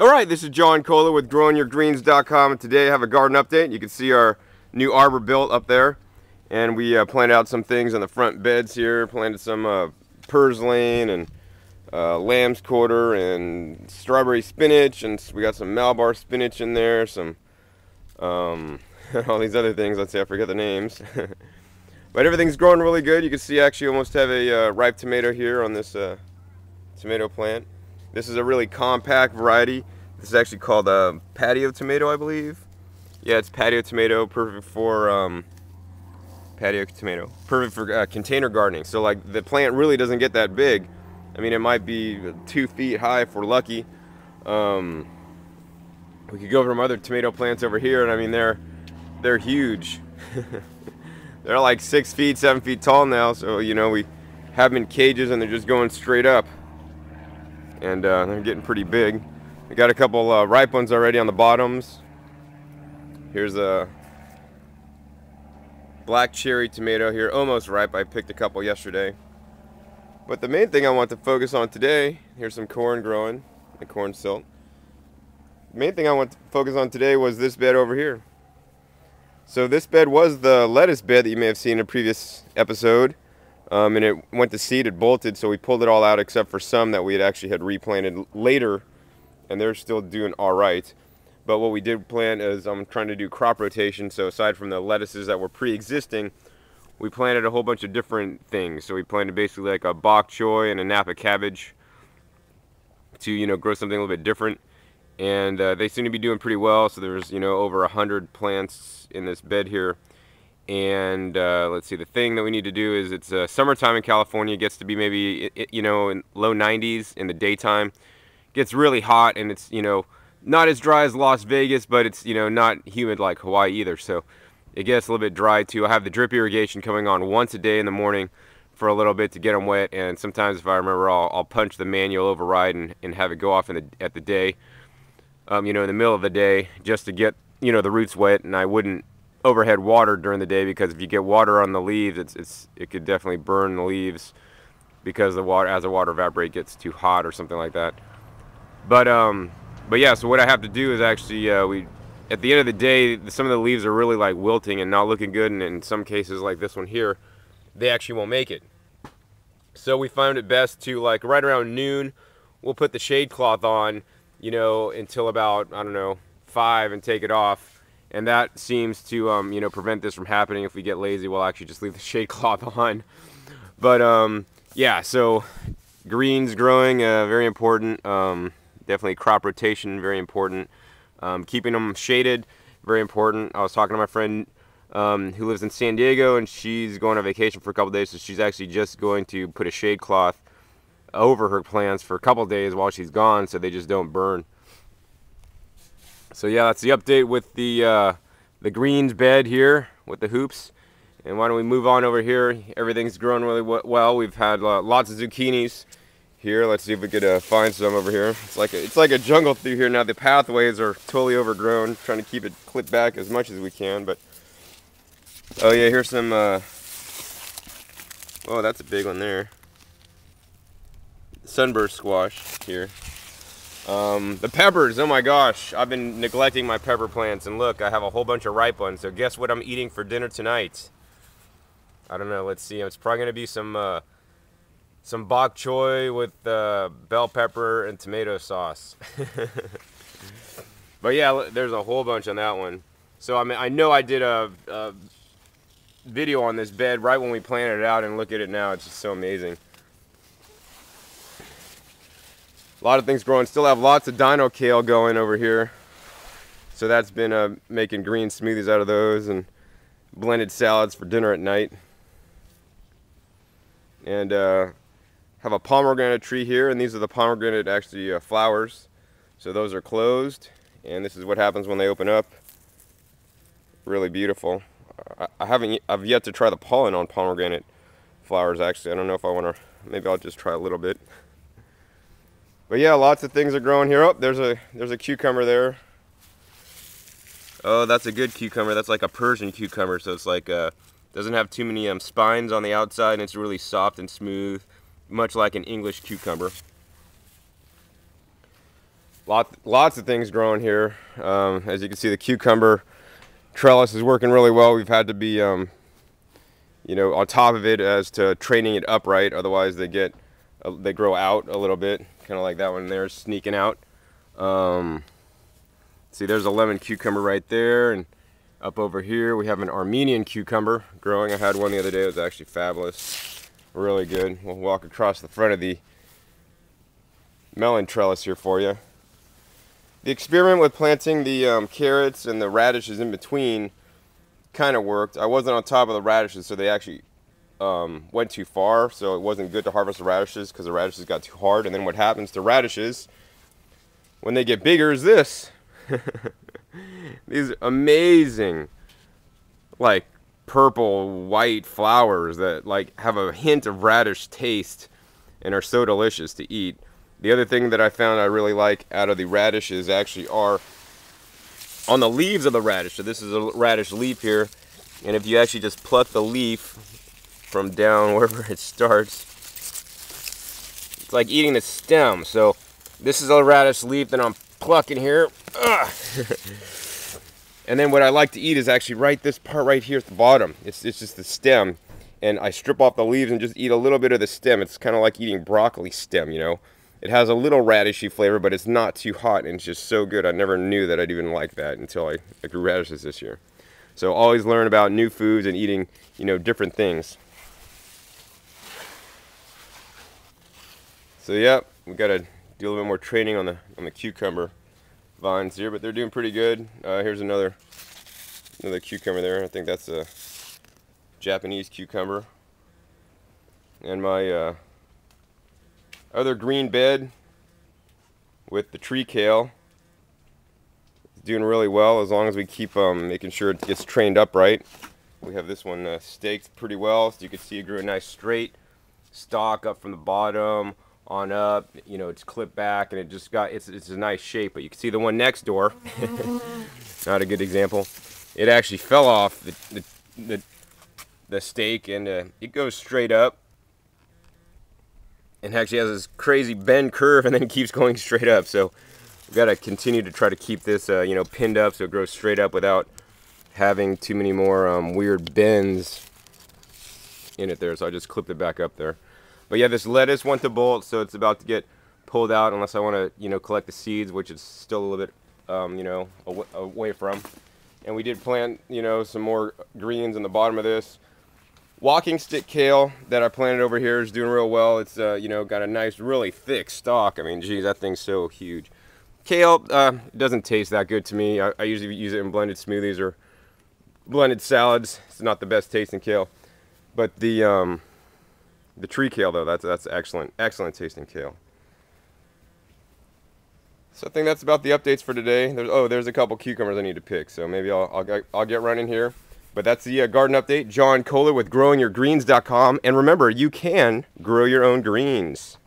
All right, this is John Kohler with growingyourgreens.com and today I have a garden update. You can see our new arbor built up there and we uh, planted out some things on the front beds here. Planted some uh, purslane and uh, lamb's quarter and strawberry spinach and we got some Malabar spinach in there, some um, all these other things. Let's see, I forget the names. but everything's growing really good. You can see actually almost have a uh, ripe tomato here on this uh, tomato plant. This is a really compact variety. This is actually called a patio tomato, I believe. Yeah, it's patio tomato, perfect for um, patio tomato, perfect for uh, container gardening. So like the plant really doesn't get that big. I mean, it might be two feet high if we're lucky. Um, we could go from other tomato plants over here, and I mean they're they're huge. they're like six feet, seven feet tall now. So you know we have them in cages, and they're just going straight up and uh, they're getting pretty big. We got a couple uh, ripe ones already on the bottoms. Here's a black cherry tomato here, almost ripe. I picked a couple yesterday. But the main thing I want to focus on today, here's some corn growing, the corn silk. The main thing I want to focus on today was this bed over here. So this bed was the lettuce bed that you may have seen in a previous episode um, and it went to seed, it bolted, so we pulled it all out except for some that we had actually had replanted later, and they're still doing all right. But what we did plant is I'm trying to do crop rotation, so aside from the lettuces that were pre-existing, we planted a whole bunch of different things. So we planted basically like a bok choy and a Napa cabbage to, you know, grow something a little bit different. And uh, they seem to be doing pretty well, so there's, you know, over a hundred plants in this bed here and uh, let's see the thing that we need to do is it's uh, summertime in California gets to be maybe you know in low 90s in the daytime. Gets really hot and it's you know not as dry as Las Vegas but it's you know not humid like Hawaii either. So it gets a little bit dry too. I have the drip irrigation coming on once a day in the morning for a little bit to get them wet. And sometimes if I remember I'll, I'll punch the manual override and, and have it go off in the, at the day um, you know in the middle of the day just to get you know the roots wet. And I wouldn't overhead water during the day because if you get water on the leaves, it's, it's it could definitely burn the leaves because the water as the water evaporate gets too hot or something like that. But um, but yeah, so what I have to do is actually uh, we at the end of the day, some of the leaves are really like wilting and not looking good, and in some cases like this one here, they actually won't make it. So we found it best to like right around noon, we'll put the shade cloth on, you know, until about I don't know five and take it off and that seems to um, you know prevent this from happening if we get lazy we'll actually just leave the shade cloth on. But um, yeah so greens growing uh, very important. Um, definitely crop rotation very important. Um, keeping them shaded very important. I was talking to my friend um, who lives in San Diego and she's going on vacation for a couple days so she's actually just going to put a shade cloth over her plants for a couple days while she's gone so they just don't burn so yeah, that's the update with the uh, the greens bed here with the hoops. And why don't we move on over here? Everything's growing really well. We've had uh, lots of zucchinis here. Let's see if we could uh, find some over here. It's like a, it's like a jungle through here now. The pathways are totally overgrown. Trying to keep it clipped back as much as we can, but oh yeah, here's some. Uh, oh, that's a big one there. Sunburst squash here. Um, the peppers, oh my gosh, I've been neglecting my pepper plants, and look, I have a whole bunch of ripe ones. So guess what I'm eating for dinner tonight? I don't know. Let's see. It's probably gonna be some uh, some bok choy with uh, bell pepper and tomato sauce. but yeah, there's a whole bunch on that one. So I mean, I know I did a, a video on this bed right when we planted it out, and look at it now. It's just so amazing. A lot of things growing. Still have lots of dino kale going over here. So that's been uh, making green smoothies out of those and blended salads for dinner at night. And uh, have a pomegranate tree here, and these are the pomegranate actually uh, flowers. So those are closed, and this is what happens when they open up. Really beautiful. I, I haven't, I've yet to try the pollen on pomegranate flowers actually. I don't know if I want to, maybe I'll just try a little bit. But yeah, lots of things are growing here. Oh, there's a there's a cucumber there. Oh, that's a good cucumber. That's like a Persian cucumber, so it's like uh, doesn't have too many um, spines on the outside, and it's really soft and smooth, much like an English cucumber. Lot, lots of things growing here. Um, as you can see, the cucumber trellis is working really well. We've had to be, um, you know, on top of it as to training it upright. Otherwise, they get, uh, they grow out a little bit, kind of like that one there, sneaking out. Um, see, there's a lemon cucumber right there, and up over here we have an Armenian cucumber growing. I had one the other day. It was actually fabulous, really good. We'll walk across the front of the melon trellis here for you. The experiment with planting the um, carrots and the radishes in between kind of worked. I wasn't on top of the radishes, so they actually um, went too far, so it wasn't good to harvest the radishes because the radishes got too hard. And then what happens to radishes when they get bigger is this. These amazing, like purple, white flowers that like have a hint of radish taste and are so delicious to eat. The other thing that I found I really like out of the radishes actually are on the leaves of the radish. So this is a radish leaf here. And if you actually just pluck the leaf from down wherever it starts, it's like eating the stem. So this is a radish leaf that I'm plucking here. and then what I like to eat is actually right this part right here at the bottom. It's, it's just the stem. And I strip off the leaves and just eat a little bit of the stem. It's kind of like eating broccoli stem, you know. It has a little radishy flavor, but it's not too hot, and it's just so good. I never knew that I'd even like that until I, I grew radishes this year. So always learn about new foods and eating, you know, different things. So yeah, we got to do a little bit more training on the on the cucumber vines here, but they're doing pretty good. Uh, here's another another cucumber there. I think that's a Japanese cucumber. And my uh, other green bed with the tree kale is doing really well as long as we keep um, making sure it gets trained up right. We have this one uh, staked pretty well so you can see it grew a nice straight stalk up from the bottom on up. You know, it's clipped back and it just got, it's, it's a nice shape. But you can see the one next door, not a good example. It actually fell off the, the, the, the stake and uh, it goes straight up and actually has this crazy bend curve and then it keeps going straight up. So we've got to continue to try to keep this, uh, you know, pinned up so it grows straight up without having too many more um, weird bends in it there. So I just clipped it back up there. But yeah, this lettuce went to bolt, so it's about to get pulled out unless I want to, you know, collect the seeds, which is still a little bit, um, you know, away from. And we did plant, you know, some more greens in the bottom of this. Walking stick kale that I planted over here is doing real well. It's, uh, you know, got a nice, really thick stalk. I mean, geez, that thing's so huge. Kale uh, doesn't taste that good to me. I, I usually use it in blended smoothies or blended salads. It's not the best tasting kale. But the, um, the tree kale, though, that's, that's excellent, excellent tasting kale. So I think that's about the updates for today. There's, oh, there's a couple cucumbers I need to pick, so maybe I'll, I'll, I'll get running here. But that's the uh, garden update. John Kohler with growingyourgreens.com. And remember, you can grow your own greens.